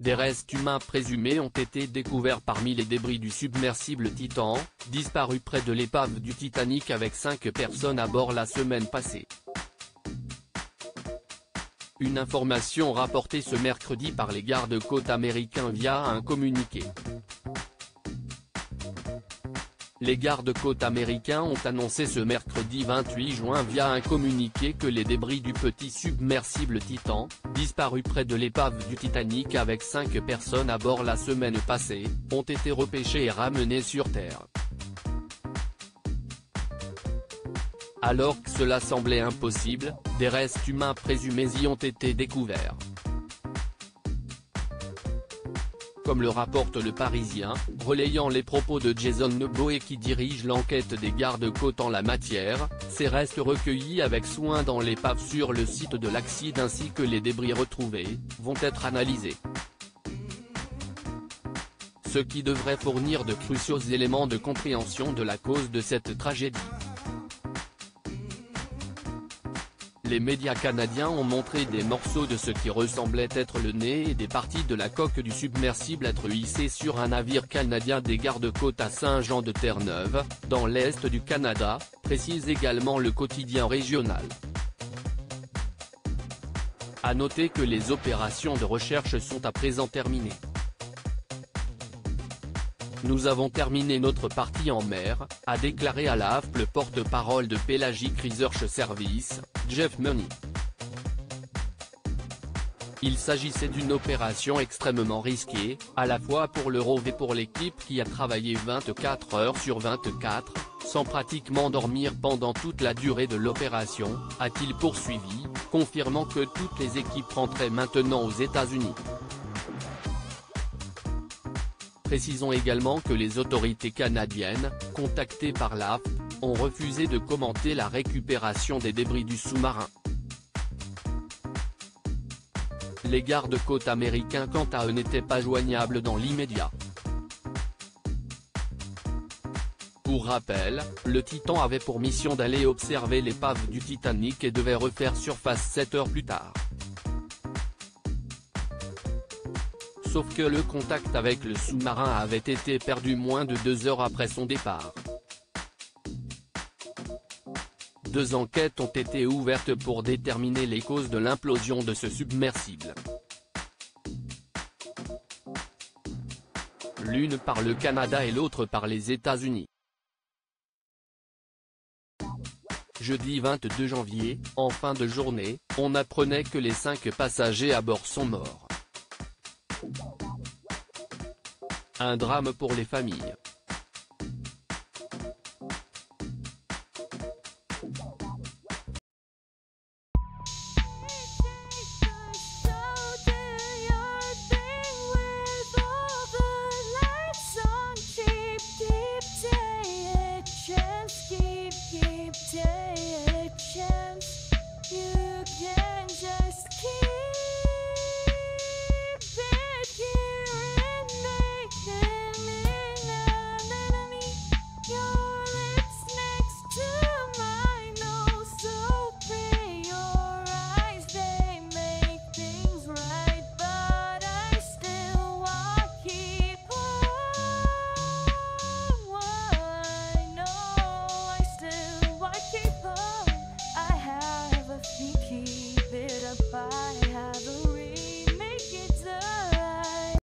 des restes humains présumés ont été découverts parmi les débris du submersible Titan, disparu près de l'épave du Titanic avec cinq personnes à bord la semaine passée. Une information rapportée ce mercredi par les gardes-côtes américains via un communiqué. Les gardes-côtes américains ont annoncé ce mercredi 28 juin via un communiqué que les débris du petit submersible Titan, disparu près de l'épave du Titanic avec cinq personnes à bord la semaine passée, ont été repêchés et ramenés sur Terre. Alors que cela semblait impossible, des restes humains présumés y ont été découverts. Comme le rapporte le Parisien, relayant les propos de Jason Noboe qui dirige l'enquête des gardes-côtes en la matière, ces restes recueillis avec soin dans l'épave sur le site de l'accident ainsi que les débris retrouvés, vont être analysés. Ce qui devrait fournir de cruciaux éléments de compréhension de la cause de cette tragédie. Les médias canadiens ont montré des morceaux de ce qui ressemblait être le nez et des parties de la coque du submersible être hissées sur un navire canadien des gardes-côtes à Saint-Jean-de-Terre-Neuve, dans l'est du Canada, précise également le quotidien régional. A noter que les opérations de recherche sont à présent terminées. Nous avons terminé notre partie en mer, a déclaré à la le porte-parole de Pelagic Research Service, Jeff Money. Il s'agissait d'une opération extrêmement risquée, à la fois pour le ROV et pour l'équipe qui a travaillé 24 heures sur 24, sans pratiquement dormir pendant toute la durée de l'opération, a-t-il poursuivi, confirmant que toutes les équipes rentraient maintenant aux États-Unis. Précisons également que les autorités canadiennes, contactées par l'AF, refusé de commenter la récupération des débris du sous-marin. Les gardes-côtes américains quant à eux n'étaient pas joignables dans l'immédiat. Pour rappel, le Titan avait pour mission d'aller observer l'épave du Titanic et devait refaire surface 7 heures plus tard. sauf que le contact avec le sous-marin avait été perdu moins de deux heures après son départ. Deux enquêtes ont été ouvertes pour déterminer les causes de l'implosion de ce submersible. L'une par le Canada et l'autre par les États-Unis. Jeudi 22 janvier, en fin de journée, on apprenait que les cinq passagers à bord sont morts. Un drame pour les familles.